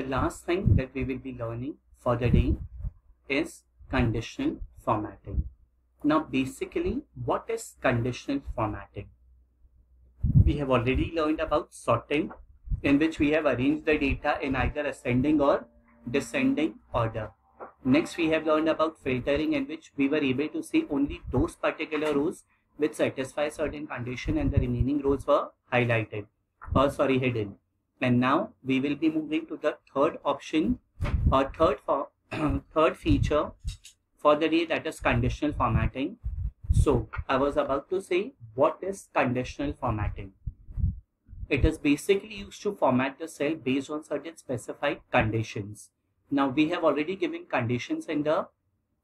the last thing that we will be learning for the day is conditional formatting. Now basically what is conditional formatting? We have already learned about sorting in which we have arranged the data in either ascending or descending order. Next we have learned about filtering in which we were able to see only those particular rows which satisfy certain condition and the remaining rows were highlighted or sorry hidden. And now we will be moving to the third option or third for third feature for the day that is conditional formatting. So I was about to say what is conditional formatting. It is basically used to format the cell based on certain specified conditions. Now we have already given conditions in the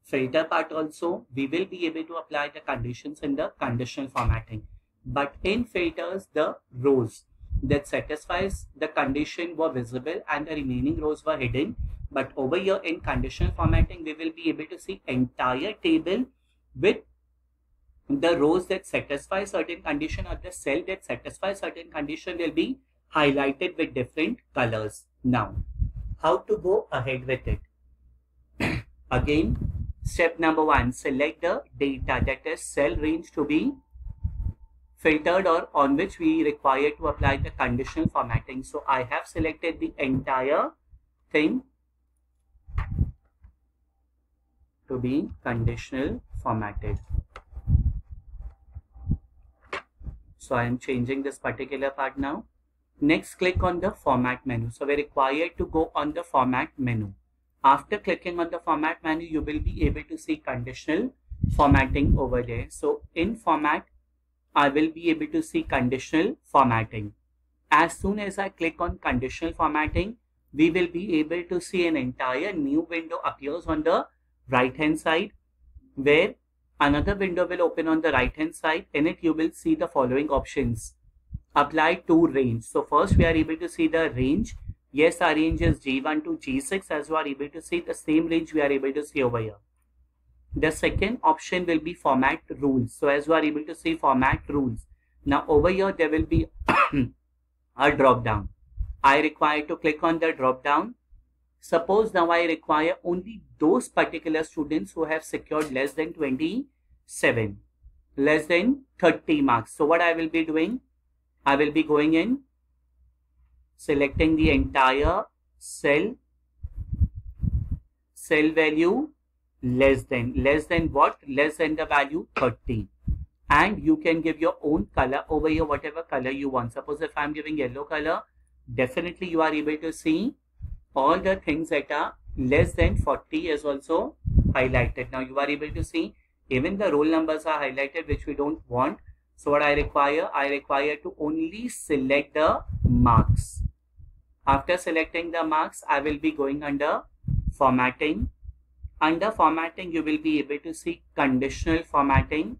filter part also. We will be able to apply the conditions in the conditional formatting. But in filters, the rows that satisfies the condition were visible and the remaining rows were hidden. But over here in conditional formatting, we will be able to see entire table with the rows that satisfy certain condition or the cell that satisfy certain condition will be highlighted with different colors. Now, how to go ahead with it? Again, step number one, select the data that is cell range to be filtered or on which we require to apply the conditional formatting. So I have selected the entire thing to be conditional formatted. So I am changing this particular part now. Next, click on the format menu. So we're required to go on the format menu. After clicking on the format menu, you will be able to see conditional formatting over there. So in format, I will be able to see conditional formatting. As soon as I click on conditional formatting, we will be able to see an entire new window appears on the right hand side where another window will open on the right hand side. In it, you will see the following options. Apply to range. So first we are able to see the range. Yes, our range is G1 to G6 as you are able to see the same range we are able to see over here. The second option will be format rules. So as you are able to see format rules. Now over here there will be a drop down. I require to click on the drop down. Suppose now I require only those particular students who have secured less than 27, less than 30 marks. So what I will be doing, I will be going in, selecting the entire cell, cell value less than less than what? Less than the value 30 and you can give your own color over here whatever color you want. Suppose if i'm giving yellow color definitely you are able to see all the things that are less than 40 is also highlighted. Now you are able to see even the roll numbers are highlighted which we don't want. So what i require i require to only select the marks. After selecting the marks i will be going under formatting under formatting, you will be able to see conditional formatting.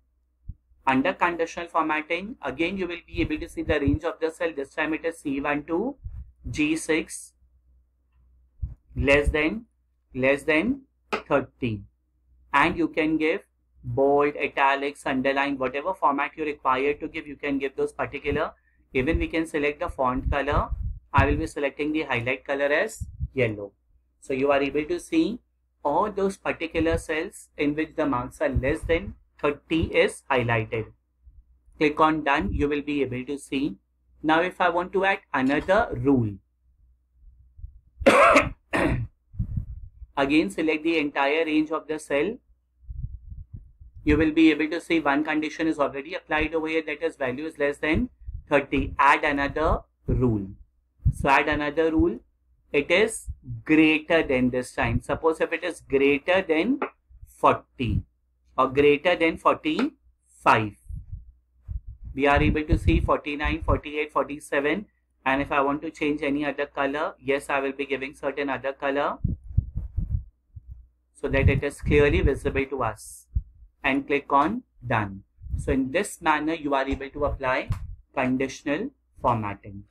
Under conditional formatting, again, you will be able to see the range of the cell. This time it is C1 to G6 less than less than 30 and you can give bold italics underline whatever format you require to give you can give those particular even we can select the font color i will be selecting the highlight color as yellow so you are able to see all those particular cells in which the marks are less than 30 is highlighted. Click on done, you will be able to see. Now if I want to add another rule, again select the entire range of the cell. You will be able to see one condition is already applied over here that is value is less than 30. Add another rule. So add another rule it is greater than this sign. Suppose if it is greater than 40 or greater than 45. We are able to see 49, 48, 47 and if I want to change any other color, yes, I will be giving certain other color so that it is clearly visible to us and click on done. So in this manner, you are able to apply conditional formatting.